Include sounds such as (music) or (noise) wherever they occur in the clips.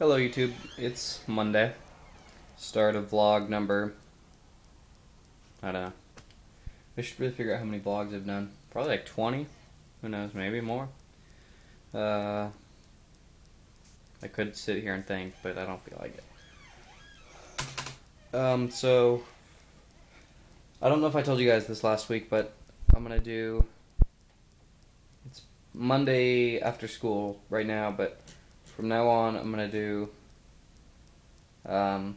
Hello YouTube, it's Monday. Start of vlog number. I don't know. I should really figure out how many vlogs I've done. Probably like 20. Who knows, maybe more. Uh, I could sit here and think, but I don't feel like it. Um, so. I don't know if I told you guys this last week, but I'm gonna do. It's Monday after school right now, but from now on, I'm gonna do um,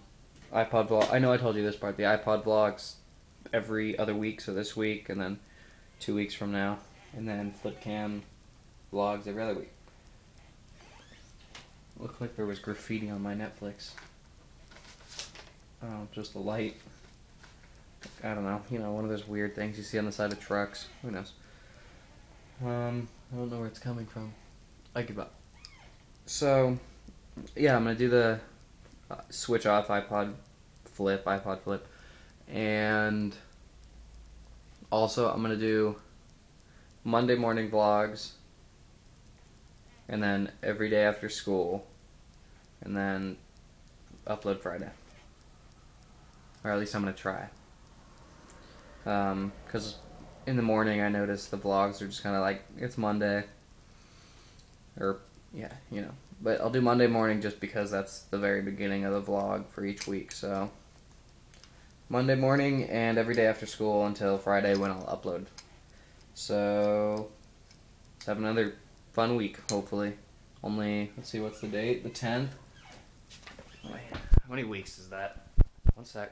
iPod vlog. I know I told you this part. The iPod vlogs every other week. So this week, and then two weeks from now, and then flip cam vlogs every other week. Looked like there was graffiti on my Netflix. Oh, just the light. I don't know. You know, one of those weird things you see on the side of trucks. Who knows? Um, I don't know where it's coming from. I give up. So, yeah, I'm gonna do the uh, switch off iPod flip, iPod flip, and also I'm gonna do Monday morning vlogs, and then every day after school, and then upload Friday, or at least I'm gonna try. Um, cause in the morning I notice the vlogs are just kind of like it's Monday, or yeah, you know. But I'll do Monday morning just because that's the very beginning of the vlog for each week. So Monday morning and every day after school until Friday when I'll upload. So let's have another fun week, hopefully. Only let's see what's the date? The tenth. Oh, Wait, how many weeks is that? One sec.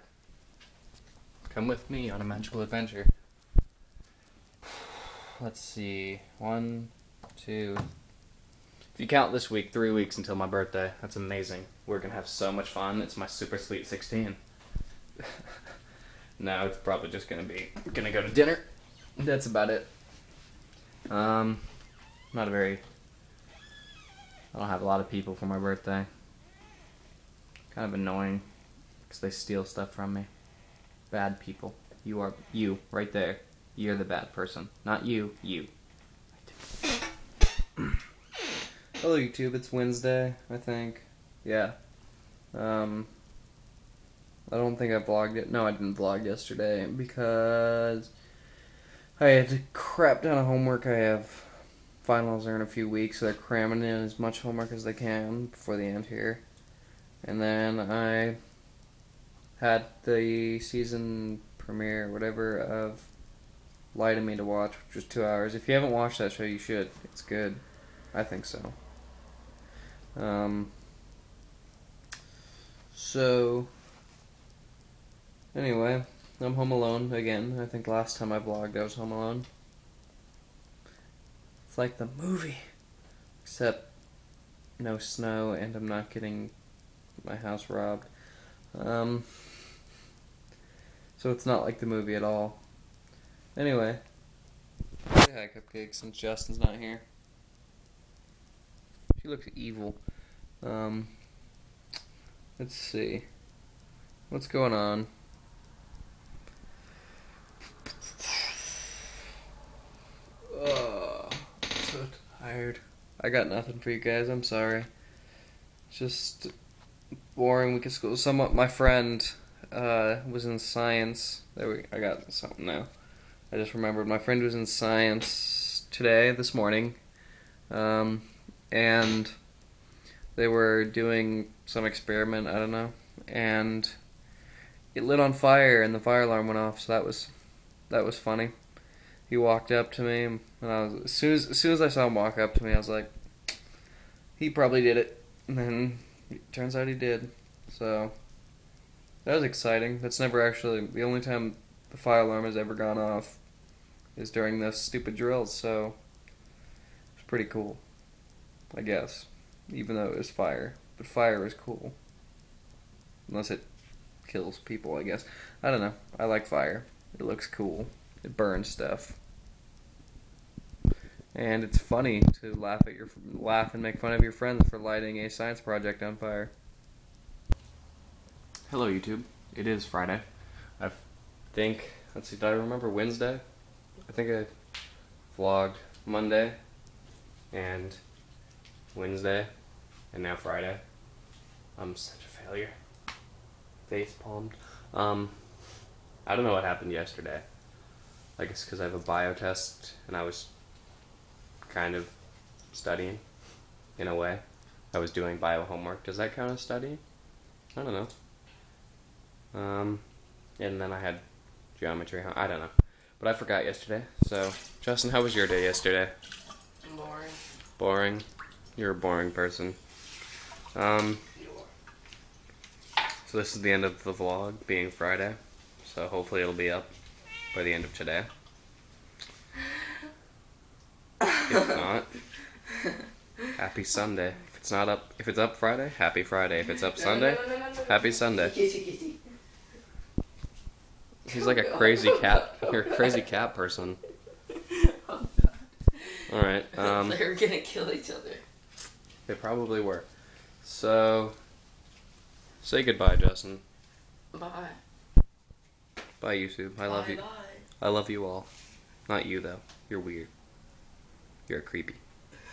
Come with me on a magical adventure. (sighs) Let's see. One, two, if you count this week, three weeks until my birthday. That's amazing. We're gonna have so much fun. It's my super sweet 16. (laughs) no, it's probably just gonna be gonna go to dinner. That's about it. Um, not a very. I don't have a lot of people for my birthday. Kind of annoying, because they steal stuff from me. Bad people. You are you right there. You're the bad person, not you. You. Hello YouTube, it's Wednesday, I think. Yeah. Um I don't think I vlogged it. No, I didn't vlog yesterday because I had to crap down of homework. I have finals are in a few weeks, so they're cramming in as much homework as they can before the end here. And then I had the season premiere, whatever, of Lie to Me to watch, which was two hours. If you haven't watched that show, you should. It's good. I think so. Um, so, anyway, I'm home alone again. I think last time I vlogged I was home alone. It's like the movie, except no snow and I'm not getting my house robbed. Um, so it's not like the movie at all. Anyway, hi, Cupcake, since Justin's not here. She looks evil. Um, let's see. What's going on? Oh, so tired. I got nothing for you guys. I'm sorry. It's just boring week of school. Some my friend uh, was in science. There we. I got something now. I just remembered my friend was in science today, this morning, um, and they were doing some experiment. I don't know, and it lit on fire, and the fire alarm went off. So that was that was funny. He walked up to me, and I was as soon as as soon as I saw him walk up to me, I was like, he probably did it. And then it turns out he did. So that was exciting. That's never actually the only time the fire alarm has ever gone off is during those stupid drills. So it's pretty cool, I guess. Even though it was fire, but fire is cool. Unless it kills people, I guess. I don't know. I like fire. It looks cool. It burns stuff. And it's funny to laugh at your laugh and make fun of your friends for lighting a science project on fire. Hello YouTube. It is Friday. I think let's see, did I remember Wednesday? I think I vlogged Monday and Wednesday and now Friday. I'm such a failure. Face palmed. Um, I don't know what happened yesterday. I guess because I have a bio test and I was kind of studying in a way. I was doing bio homework. Does that count as studying? I don't know. Um, and then I had geometry. I don't know. But I forgot yesterday. So, Justin, how was your day yesterday? Boring. Boring. You're a boring person. Um, so this is the end of the vlog, being Friday. So hopefully it'll be up by the end of today. If (laughs) not, happy Sunday. If it's not up, if it's up Friday, happy Friday. If it's up Sunday, happy Sunday. He's like a (laughs) crazy cat. You're a crazy cat person. (laughs) Oh, All right. Um, they were gonna kill each other. They probably were. So, say goodbye, Justin. Bye. Bye, YouTube. I love Bye, you. Bye. I love you all. Not you though. You're weird. You're creepy.